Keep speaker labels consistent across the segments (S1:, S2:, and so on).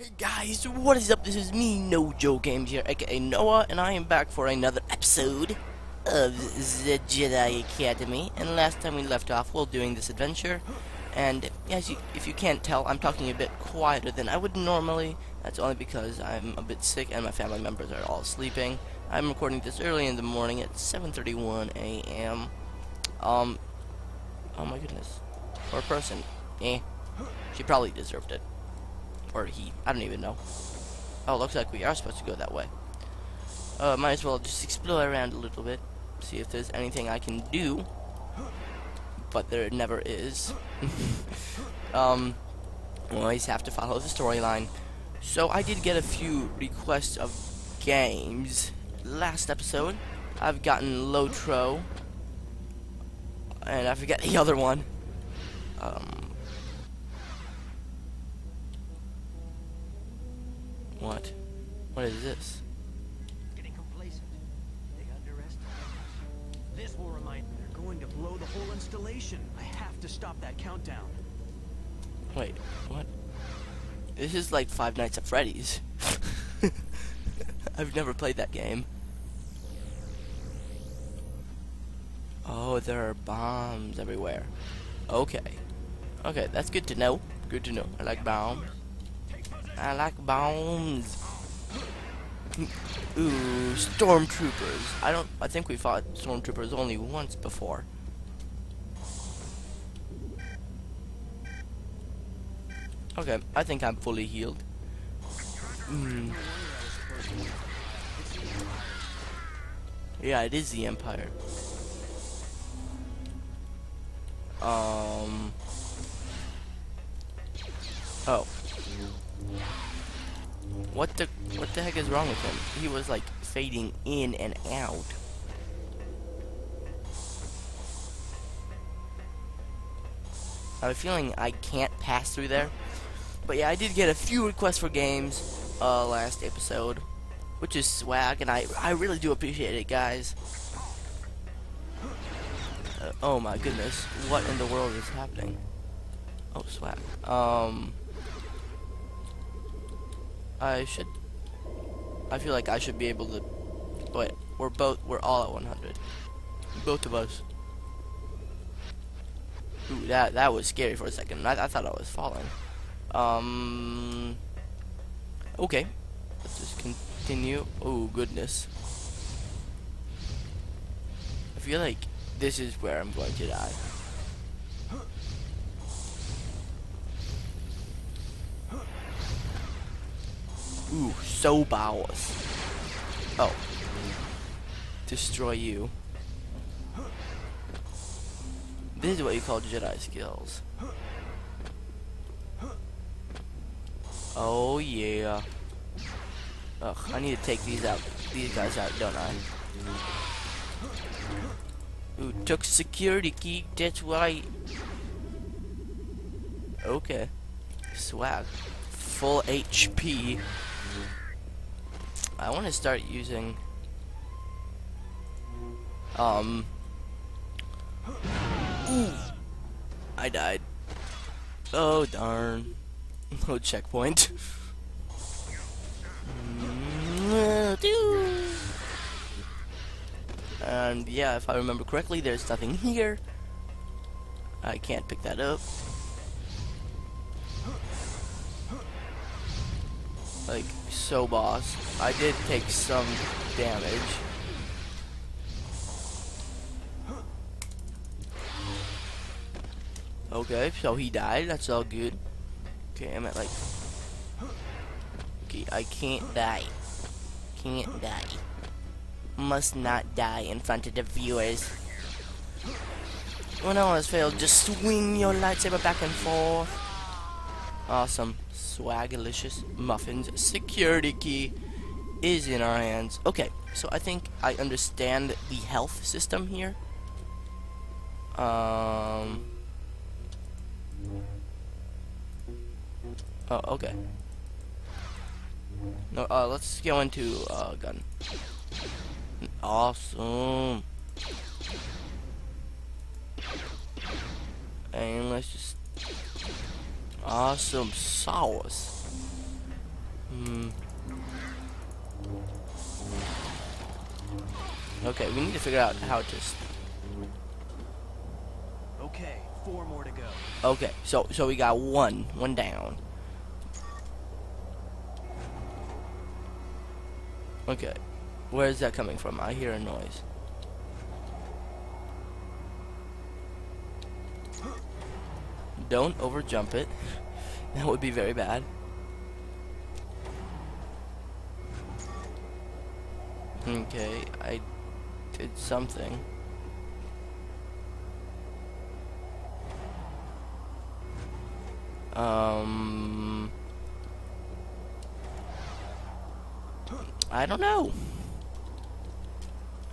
S1: Hey guys, what is up? This is me, NoJoGames here, aka Noah, and I am back for another episode of the Jedi Academy. And last time we left off while doing this adventure, and as you, if you can't tell, I'm talking a bit quieter than I would normally. That's only because I'm a bit sick and my family members are all sleeping. I'm recording this early in the morning at 7:31 a.m. Um, oh my goodness, poor person. Eh, she probably deserved it. Or he. I don't even know. Oh, looks like we are supposed to go that way. Uh, might as well just explore around a little bit. See if there's anything I can do. But there never is. um, always have to follow the storyline. So I did get a few requests of games. Last episode, I've gotten Lotro. And I forget the other one. Um, What? What is this?
S2: Getting complacent. They underestimate us. This will remind me they're going to blow the whole installation. I have to stop that countdown.
S1: Wait, what? This is like Five Nights at Freddy's. I've never played that game. Oh, there are bombs everywhere. Okay. Okay, that's good to know. Good to know. I like bombs. I like bombs. Ooh, stormtroopers. I don't. I think we fought stormtroopers only once before. Okay, I think I'm fully healed. Mm. Yeah, it is the Empire. Um. Oh. What the what the heck is wrong with him? He was like fading in and out. I have a feeling I can't pass through there. But yeah, I did get a few requests for games uh, last episode, which is swag, and I I really do appreciate it, guys. Uh, oh my goodness, what in the world is happening? Oh, swag. Um. I should. I feel like I should be able to. Wait, we're both. We're all at 100. Both of us. Ooh, that that was scary for a second. I, I thought I was falling. Um. Okay. Let's just continue. Oh goodness. I feel like this is where I'm going to die. Ooh, so powers. Oh. Destroy you. This is what you call Jedi skills. Oh yeah. Ugh, I need to take these out. These guys out, don't I? Ooh, took security key. That's why. Okay. Swag. Full HP. I want to start using um Ooh. I died. Oh darn. No checkpoint. and yeah, if I remember correctly, there's nothing here. I can't pick that up. Like, so boss. I did take some damage. Okay, so he died. That's all good. Okay, I'm at like... Okay, I can't die. Can't die. Must not die in front of the viewers. When all has failed, just swing your lightsaber back and forth. Awesome. Swagalicious muffins. Security key is in our hands. Okay, so I think I understand the health system here. Um. Oh, okay. No, uh, let's go into uh, gun. Awesome. And let's just Awesome sauce. Hmm. Okay, we need to figure out how to.
S2: Okay, four more to go.
S1: Okay, so so we got one, one down. Okay, where is that coming from? I hear a noise. Don't overjump it. That would be very bad. Okay, I did something. Um, I don't know.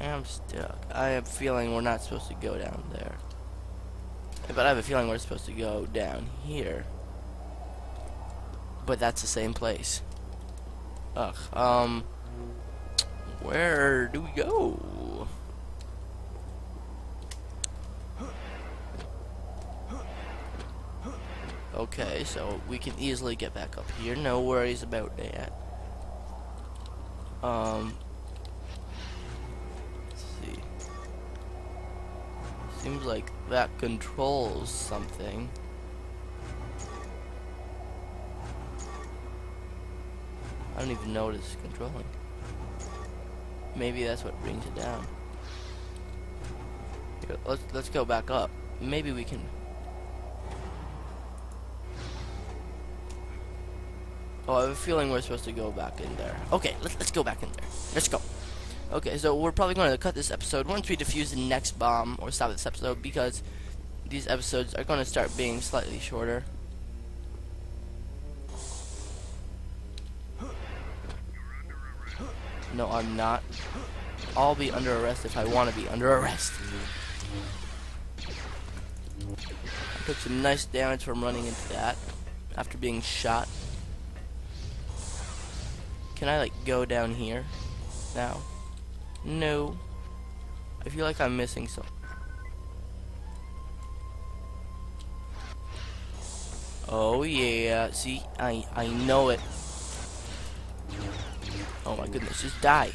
S1: I'm stuck. I have a feeling we're not supposed to go down there. But I have a feeling we're supposed to go down here. But that's the same place. Ugh. Um, where do we go? Okay, so we can easily get back up here. No worries about that. Um, Seems like that controls something. I don't even know what it's controlling. Maybe that's what brings it down. Here, let's let's go back up. Maybe we can. Oh, I have a feeling we're supposed to go back in there. Okay, let's let's go back in there. Let's go. Okay, so we're probably going to cut this episode once we defuse the next bomb or stop this episode because these episodes are going to start being slightly shorter. No, I'm not. I'll be under arrest if I want to be under arrest. I took some nice damage from running into that after being shot. Can I like go down here now? No. I feel like I'm missing some. Oh yeah, see, I I know it. Oh my goodness, just die.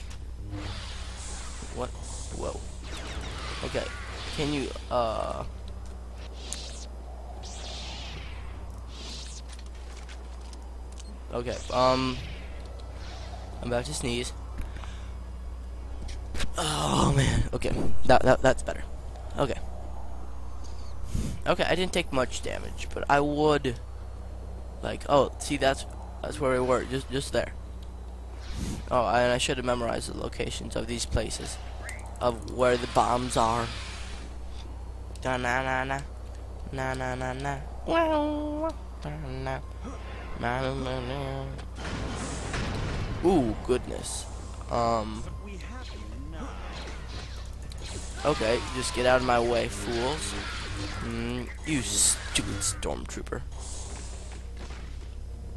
S1: What? Whoa. Okay, can you uh? Okay, um, I'm about to sneeze. Oh man. Okay, that, that that's better. Okay. Okay, I didn't take much damage, but I would like. Oh, see, that's that's where we were. Just just there. Oh, and I should have memorized the locations of these places, of where the bombs are. Da na na na, na na na na. Wow, na na. Na. Ooh, goodness. Um. Okay, just get out of my way, fools. Mm, you stupid stormtrooper.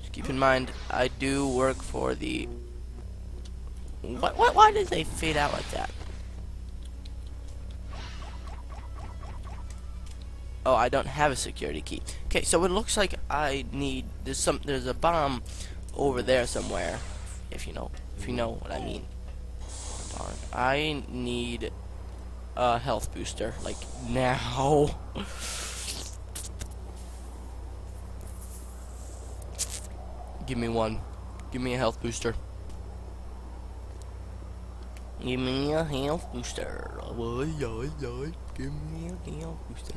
S1: Just keep in mind, I do work for the. What? What? Why did they fade out like that? Oh, I don't have a security key. Okay, so it looks like I need there's some there's a bomb over there somewhere. If you know, if you know what I mean. Darn. I need a health booster, like now. Give me one. Give me a health booster. Give me a health booster. Give me a health booster.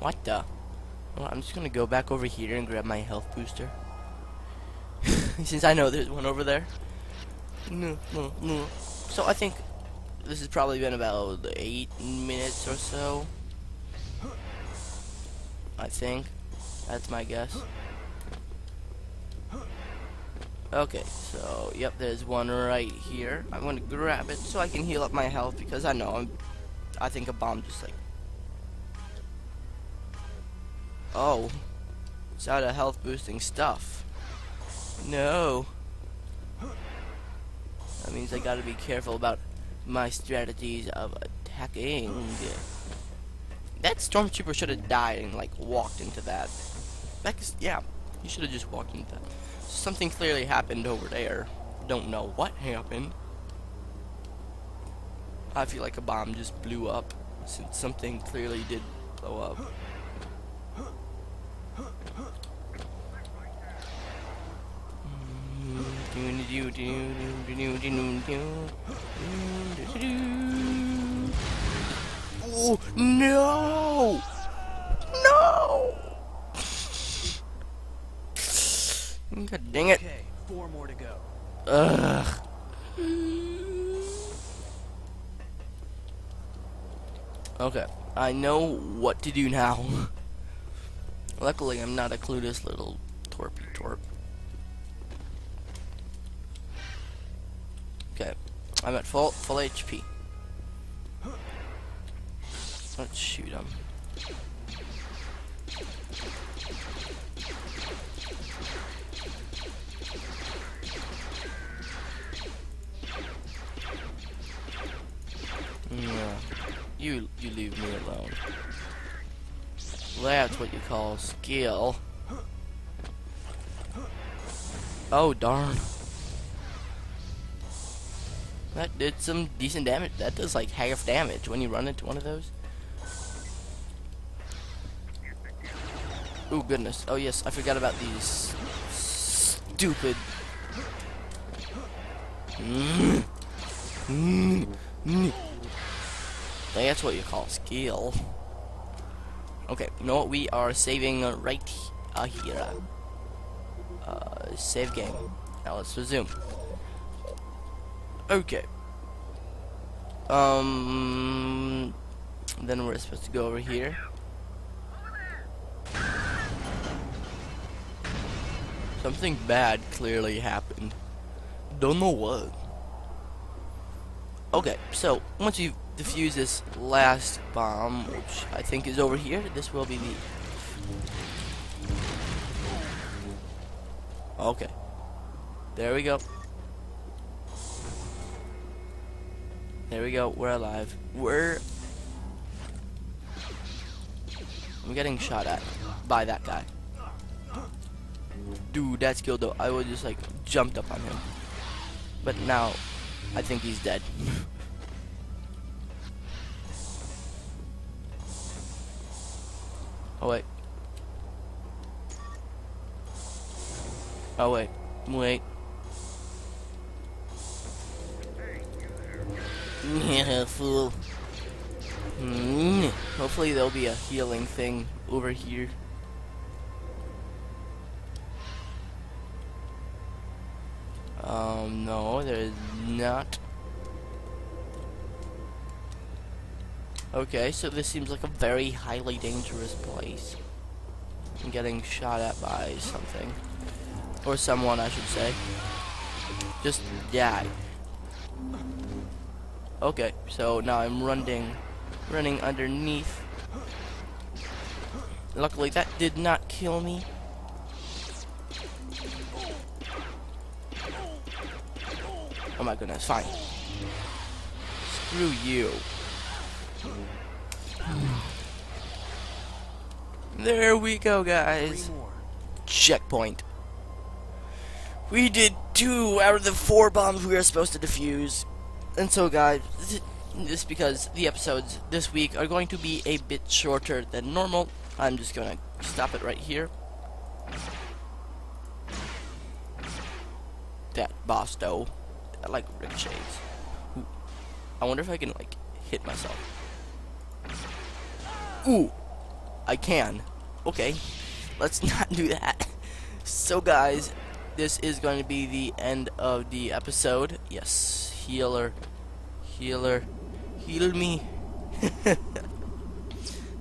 S1: What the? Well, I'm just gonna go back over here and grab my health booster. Since I know there's one over there. No, no, no. So I think this has probably been about eight minutes or so. I think. That's my guess. Okay, so yep, there's one right here. I'm gonna grab it so I can heal up my health because I know I'm. I think a bomb just like. Oh, it's out of health boosting stuff. No. That means I gotta be careful about my strategies of attacking. That stormtrooper should have died and like walked into that. That's yeah. He should have just walked into that. Something clearly happened over there. Don't know what happened. I feel like a bomb just blew up since something clearly did blow up. Oh no! No! God dang it.
S2: Okay, four more to go.
S1: Ugh. Okay, I know what to do now. Luckily, I'm not a clueless little torpy torp. Okay, I'm at full full HP. Let's shoot him. Mm, yeah, you you leave me alone. That's what you call skill. Oh darn. That did some decent damage. That does like half damage when you run into one of those. Oh goodness. Oh yes, I forgot about these stupid. Mm. Mm. Mm. That's what you call skill. Okay, you know what? We are saving right uh, here. Uh, save game. Now let's resume. Okay. Um. Then we're supposed to go over here. Something bad clearly happened. Don't know what. Okay, so once you defuse this last bomb, which I think is over here, this will be the. Okay. There we go. There we go. We're alive. We're. I'm getting shot at by that guy. Dude, that's skill though. I was just like jumped up on him. But now, I think he's dead. oh wait. Oh wait. Wait. Yeah, fool. Mm. Hopefully there'll be a healing thing over here. Um, no, there is not. Okay, so this seems like a very highly dangerous place. I'm getting shot at by something. Or someone, I should say. Just die. Okay, so now I'm running, running underneath. Luckily, that did not kill me. Oh my goodness, fine. Screw you. There we go, guys. Checkpoint. We did two out of the four bombs we were supposed to defuse. And so, guys, this because the episodes this week are going to be a bit shorter than normal, I'm just gonna stop it right here. That boss, though, I like ricochets. I wonder if I can, like, hit myself. Ooh, I can. Okay, let's not do that. So, guys, this is going to be the end of the episode. Yes, healer, healer, heal me. that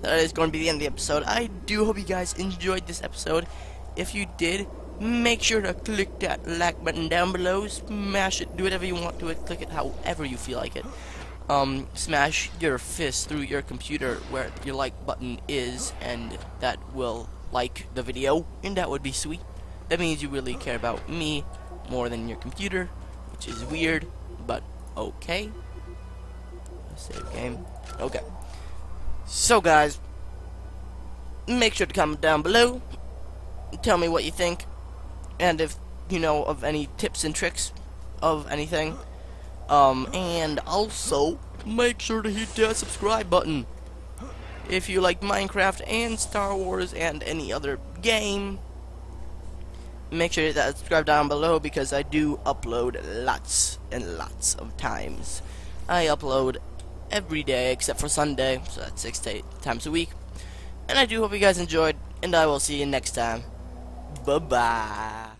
S1: is going to be the end of the episode. I do hope you guys enjoyed this episode. If you did, make sure to click that like button down below. Smash it. Do whatever you want to it. Click it however you feel like it. Um, smash your fist through your computer where your like button is, and that will like the video, and that would be sweet. That means you really care about me more than your computer, which is weird, but okay. Save game. Okay. So, guys, make sure to comment down below. Tell me what you think, and if you know of any tips and tricks of anything. Um, and also make sure to hit that subscribe button if you like Minecraft and Star Wars and any other game. Make sure to subscribe down below because I do upload lots and lots of times. I upload every day except for Sunday, so that's six to eight times a week. And I do hope you guys enjoyed, and I will see you next time. Bye bye.